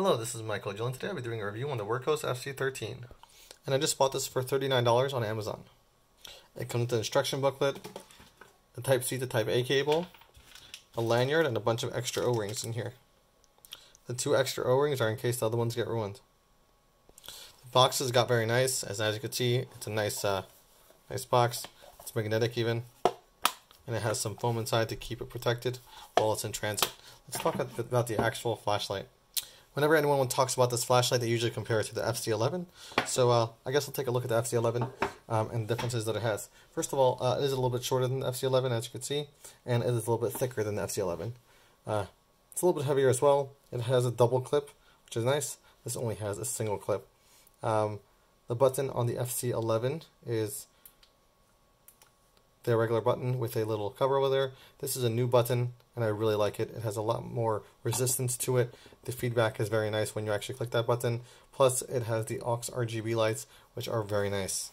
Hello, this is Michael Jill, and today I'll be doing a review on the Wurkkos FC13. And I just bought this for $39 on Amazon. It comes with an instruction booklet, a Type-C to Type-A cable, a lanyard, and a bunch of extra O-rings in here. The two extra O-rings are in case the other ones get ruined. The boxes got very nice, as as you can see, it's a nice, uh, nice box. It's magnetic even, and it has some foam inside to keep it protected while it's in transit. Let's talk about the actual flashlight whenever anyone talks about this flashlight, they usually compare it to the FC11. So uh, I guess I'll take a look at the FC11 um, and the differences that it has. First of all, uh, it is a little bit shorter than the FC11, as you can see, and it is a little bit thicker than the FC11. Uh, it's a little bit heavier as well. It has a double clip, which is nice. This only has a single clip. Um, the button on the FC11 is their regular button with a little cover over there. This is a new button and I really like it. It has a lot more resistance to it. The feedback is very nice when you actually click that button. Plus it has the aux RGB lights which are very nice.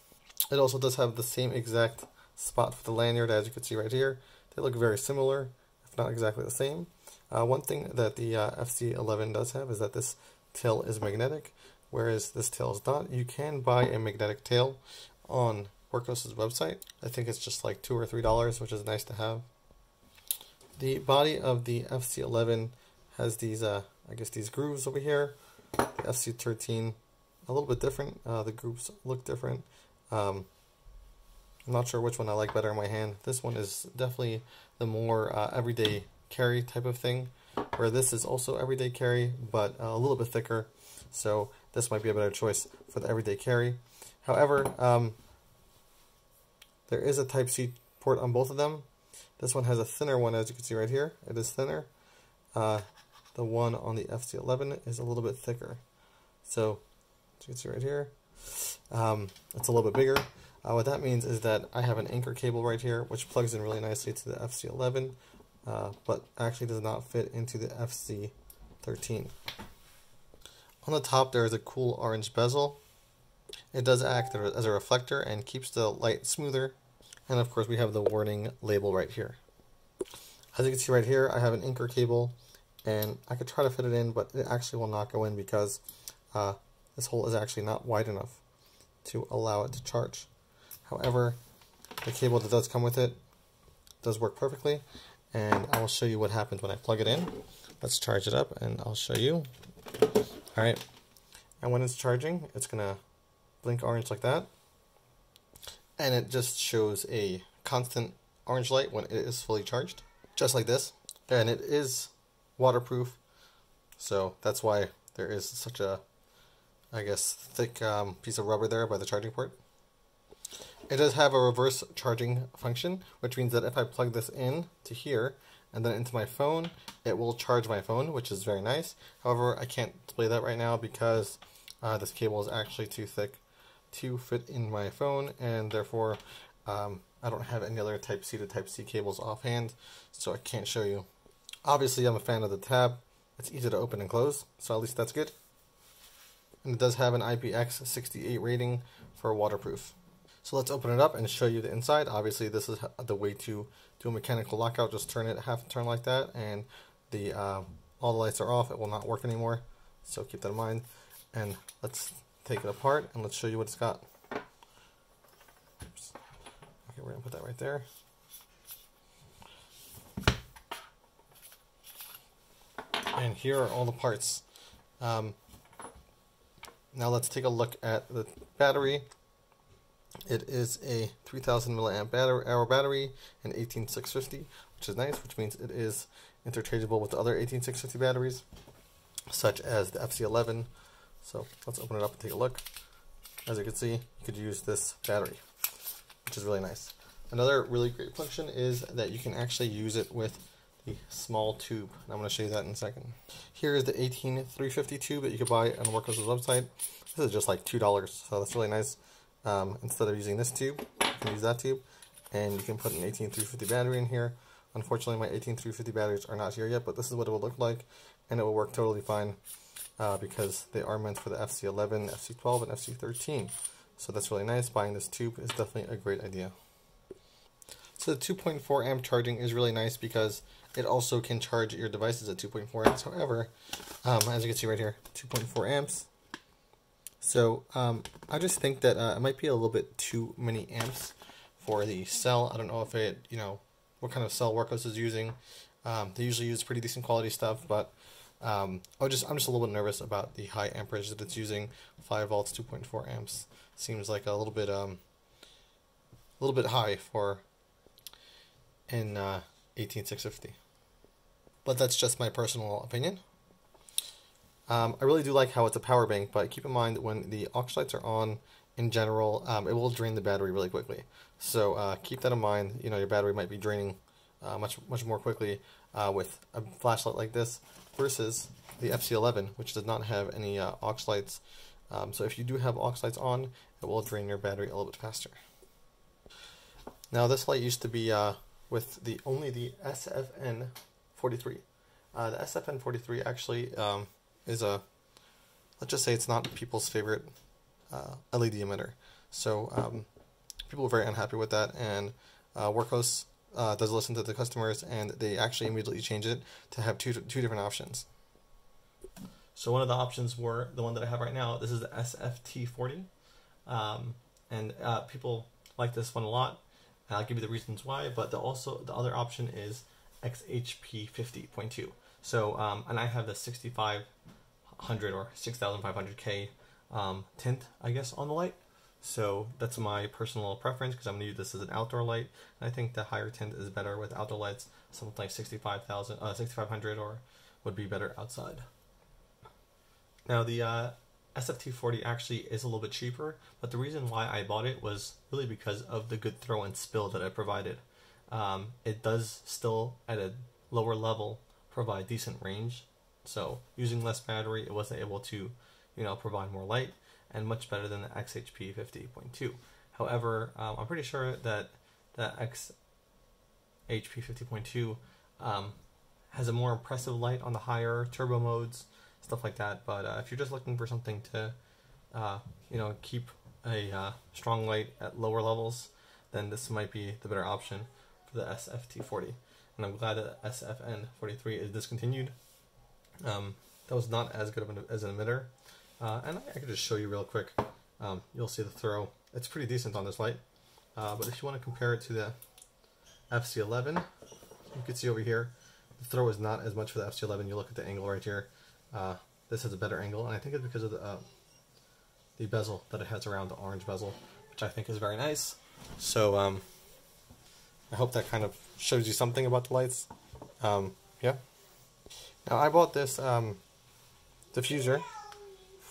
It also does have the same exact spot for the lanyard as you can see right here. They look very similar if not exactly the same. Uh, one thing that the uh, FC11 does have is that this tail is magnetic whereas this tail is not. You can buy a magnetic tail on Wurkkos' website. I think it's just like two or three dollars, which is nice to have. The body of the FC11 has these, uh, I guess, these grooves over here. The FC13, a little bit different. Uh, the grooves look different. Um, I'm not sure which one I like better in my hand. This one is definitely the more uh, everyday carry type of thing, where this is also everyday carry, but uh, a little bit thicker. So this might be a better choice for the everyday carry. However, um, there is a Type-C port on both of them. This one has a thinner one, as you can see right here. It is thinner. Uh, the one on the FC11 is a little bit thicker. So, as you can see right here, um, it's a little bit bigger. Uh, what that means is that I have an Anker cable right here, which plugs in really nicely to the FC11, uh, but actually does not fit into the FC13. On the top, there is a cool orange bezel it does act as a reflector and keeps the light smoother. And of course we have the warning label right here. As you can see right here, I have an Anker cable and I could try to fit it in, but it actually will not go in because uh, this hole is actually not wide enough to allow it to charge. However, the cable that does come with it does work perfectly, and I will show you what happens when I plug it in. Let's charge it up, and I'll show you. Alright, and when it's charging, it's to blink orange like that. And it just shows a constant orange light when it is fully charged, just like this. And it is waterproof, so that's why there is such a, I guess, thick um, piece of rubber there by the charging port. It does have a reverse charging function, which means that if I plug this in to here and then into my phone, it will charge my phone, which is very nice. However, I can't display that right now because uh, this cable is actually too thick to fit in my phone, and therefore um, I don't have any other Type-C to Type-C cables offhand, so I can't show you. Obviously, I'm a fan of the tab. It's easy to open and close, so at least that's good. And it does have an IPX68 rating for waterproof. So let's open it up and show you the inside. Obviously, this is the way to do a mechanical lockout. Just turn it half turn like that, and the uh, all the lights are off. It will not work anymore, so keep that in mind. And let's take it apart and let's show you what it's got. Oops. Okay, we're going to put that right there. And here are all the parts. Um, now let's take a look at the battery. It is a 3000 milliamp battery, hour battery, an 18650, which is nice, which means it is interchangeable with the other 18650 batteries, such as the FC11, so let's open it up and take a look. As you can see, you could use this battery, which is really nice. Another really great function is that you can actually use it with the small tube. And I'm going to show you that in a second. Here is the 18350 tube that you can buy on Wurkkos' website. This is just like $2, so that's really nice. Um, instead of using this tube, you can use that tube, and you can put an 18350 battery in here. Unfortunately, my 18350 batteries are not here yet, but this is what it will look like, and it will work totally fine uh, because they are meant for the FC11, FC12, and FC13. So that's really nice. Buying this tube is definitely a great idea. So the 2.4 amp charging is really nice because it also can charge your devices at 2.4 amps. However, um, as you can see right here, 2.4 amps. So um, I just think that uh, it might be a little bit too many amps for the cell. I don't know if it, you know, what kind of cell Wurkkos is using. Um, they usually use pretty decent quality stuff, but um, I just I'm just a little bit nervous about the high amperage that it's using. 5 volts, 2.4 amps seems like a little bit um a little bit high for in uh, 18650. But that's just my personal opinion. Um, I really do like how it's a power bank, but keep in mind that when the aux lights are on, in general, um, it will drain the battery really quickly. So uh, keep that in mind. You know, your battery might be draining uh, much much more quickly uh, with a flashlight like this versus the FC11, which does not have any uh, aux lights. Um, so if you do have aux lights on, it will drain your battery a little bit faster. Now this light used to be uh, with the only the SFN43. Uh, the SFN43 actually um, is a, let's just say it's not people's favorite uh, LED emitter. So um, people are very unhappy with that, and uh, uh, does listen to the customers, and they actually immediately change it to have two two different options. So one of the options were the one that I have right now. This is the SFT40, um, and uh, people like this one a lot. I'll give you the reasons why, but the also the other option is XHP50.2. So, um, and I have the 6500 or 6500K um, tint, I guess, on the light. So that's my personal preference because I'm going to use this as an outdoor light. I think the higher tint is better with outdoor lights. Something like 65,000, uh, 6500 or would be better outside. Now the uh, SFT40 actually is a little bit cheaper, but the reason why I bought it was really because of the good throw and spill that it provided. Um, it does still, at a lower level, provide decent range. So using less battery, it wasn't able to, you know, provide more light and much better than the XHP 50.2. However, um, I'm pretty sure that the XHP 50.2 um, has a more impressive light on the higher turbo modes, stuff like that. But uh, if you're just looking for something to, uh, you know, keep a uh, strong light at lower levels, then this might be the better option for the SFT40 and I'm glad that SFN43 is discontinued. Um, that was not as good of an, as an emitter, uh, and I, could just show you real quick. Um, you'll see the throw. It's pretty decent on this light, uh, but if you want to compare it to the FC11, you can see over here, the throw is not as much for the FC11. You look at the angle right here. Uh, this has a better angle, and I think it's because of the uh, the bezel that it has around the orange bezel, which I think is very nice. So um, I hope that kind of shows you something about the lights. Um, yeah. Now I bought this um, diffuser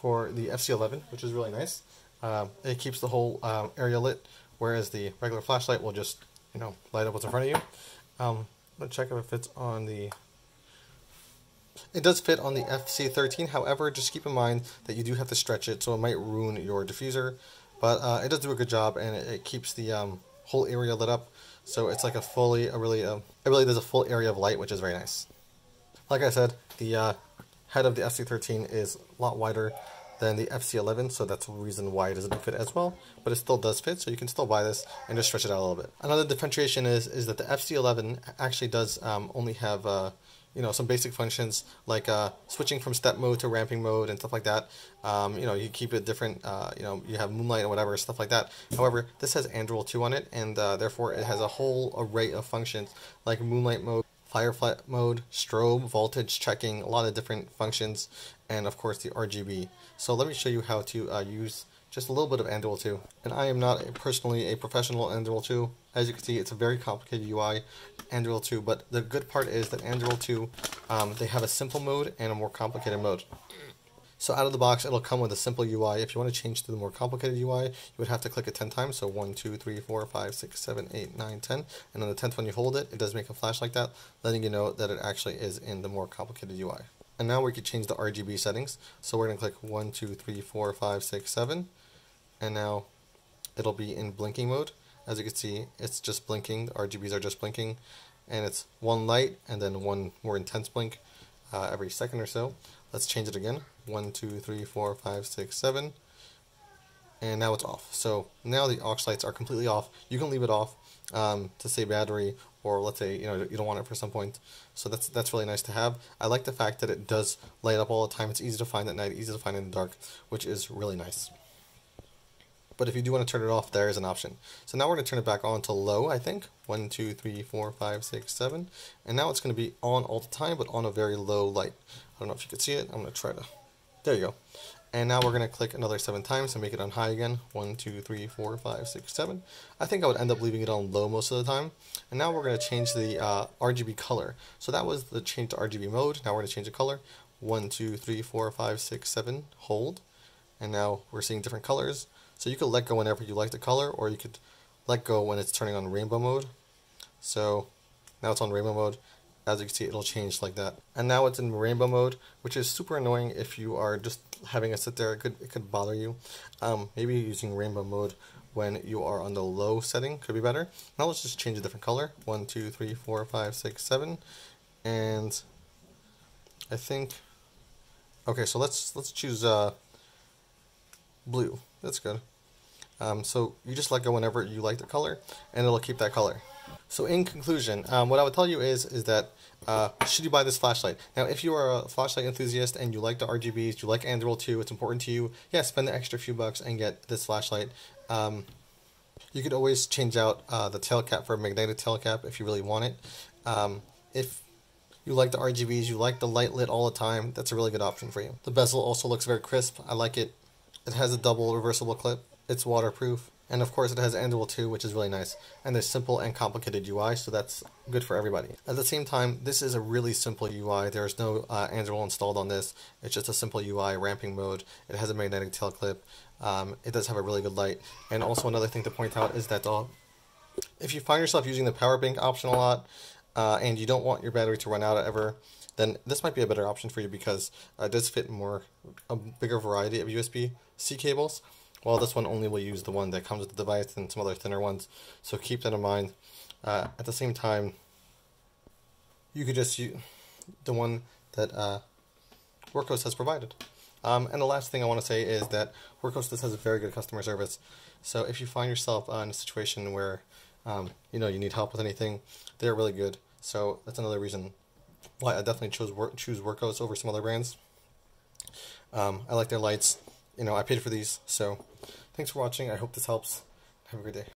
for the FC11, which is really nice. Uh, it keeps the whole um, area lit, whereas the regular flashlight will just, you know, light up what's in front of you. Um, let's check if it fits on the... It does fit on the FC13, however, just keep in mind that you do have to stretch it, so it might ruin your diffuser. But uh, it does do a good job, and it, it keeps the um, whole area lit up. So it's like a fully, a really, uh, it really does a full area of light, which is very nice. Like I said, the uh, head of the FC13 is a lot wider than the FC11, so that's the reason why it doesn't fit as well, but it still does fit, so you can still buy this and just stretch it out a little bit. Another differentiation is, is that the FC11 actually does um, only have uh, you know some basic functions like uh, switching from step mode to ramping mode and stuff like that. Um, you know you keep it different. Uh, you know you have Moonlight or whatever stuff like that. However, this has Anduril 2 on it, and uh, therefore it has a whole array of functions like Moonlight mode, Firefly mode, strobe, voltage checking, a lot of different functions, and of course the RGB. So let me show you how to uh, use just a little bit of Anduril 2. And I am not a, personally a professional Anduril 2. As you can see, it's a very complicated UI, Anduril 2, but the good part is that Anduril 2, um, they have a simple mode and a more complicated mode. So out of the box, it'll come with a simple UI. If you want to change to the more complicated UI, you would have to click it 10 times. So 1, 2, 3, 4, 5, 6, 7, 8, 9, 10. And on the 10th one you hold it, it does make a flash like that, letting you know that it actually is in the more complicated UI. And now we can change the RGB settings. So we're going to click 1, 2, 3, 4, 5, 6, 7 and now it'll be in blinking mode. As you can see, it's just blinking, the RGBs are just blinking, and it's one light and then one more intense blink uh, every second or so. Let's change it again. One, two, three, four, five, six, seven. and now it's off. So now the aux lights are completely off. You can leave it off um, to save battery, or let's say you know you don't want it for some point. So that's that's really nice to have. I like the fact that it does light up all the time. It's easy to find at night, easy to find in the dark, which is really nice. But if you do want to turn it off, there is an option. So now we're going to turn it back on to low, I think. One, two, three, four, five, six, seven. And now it's going to be on all the time, but on a very low light. I don't know if you can see it. I'm going to try to... There you go. And now we're going to click another seven times to make it on high again. One, two, three, four, five, six, seven. I think I would end up leaving it on low most of the time. And now we're going to change the uh, RGB color. So that was the change to RGB mode. Now we're going to change the color. One, two, three, four, five, six, seven. Hold. And now we're seeing different colors. So you could let go whenever you like the color, or you could let go when it's turning on rainbow mode. So now it's on rainbow mode. As you can see it'll change like that. And now it's in rainbow mode which is super annoying if you are just having it sit there. It could it could bother you. Um, maybe using rainbow mode when you are on the low setting. Could be better. Now let's just change a different color. One two three four five six seven. And I think okay so let's let's choose uh, blue that's good um, so you just let go whenever you like the color and it'll keep that color so in conclusion, um, what I would tell you is is that uh, should you buy this flashlight? Now, if you are a flashlight enthusiast and you like the RGBs, you like Anduril 2, it's important to you, yeah, spend the extra few bucks and get this flashlight. Um, you could always change out uh, the tail cap for a magnetic tail cap if you really want it. Um, if you like the RGBs, you like the light lit all the time, that's a really good option for you. The bezel also looks very crisp. I like it. It has a double reversible clip. It's waterproof. And of course it has Anduril 2, which is really nice. And there's simple and complicated UI, so that's good for everybody. At the same time, this is a really simple UI. There's no uh, installed on this. It's just a simple UI, ramping mode. It has a magnetic tail clip. Um, it does have a really good light. And also another thing to point out is that uh, if you find yourself using the power bank option a lot, uh, and you don't want your battery to run out ever, then this might be a better option for you because uh, it does fit more, a bigger variety of USB-C cables. while this one only will use the one that comes with the device and some other thinner ones, so keep that in mind. Uh, at the same time, you could just use the one that uh, has provided. Um, and the last thing I want to say is that Wurkkos this has a very good customer service. So if you find yourself uh, in a situation where um, you know you need help with anything, they're really good. So that's another reason I definitely chose work, choose Wurkkos over some other brands. Um, I like their lights. You know, I paid for these, so Thanks for watching. I hope this helps. Have a great day.